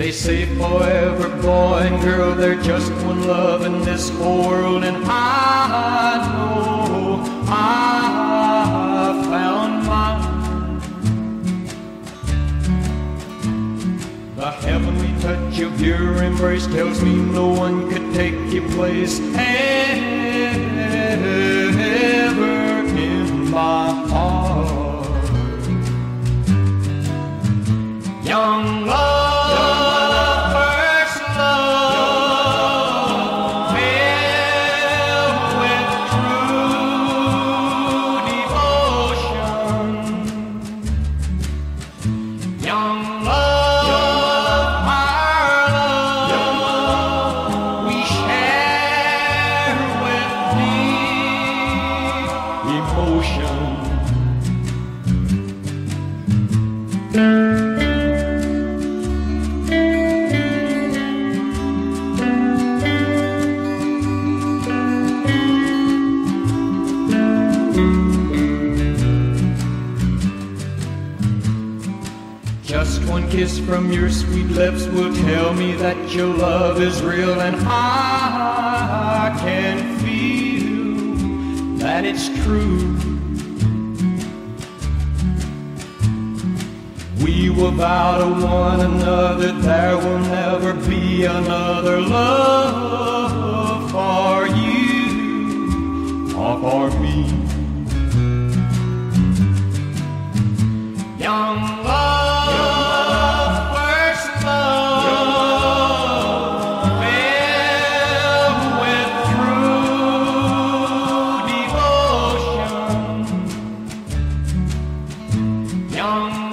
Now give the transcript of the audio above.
They say forever, boy and girl, they're just one love in this whole world, and I know I found mine. The heavenly touch of your embrace tells me no one could take your place ever in my heart. Young love, Just one kiss from your sweet lips will tell me that your love is real, and I can feel that it's true. We will vow to one another there will never be another love for you or for me. Young young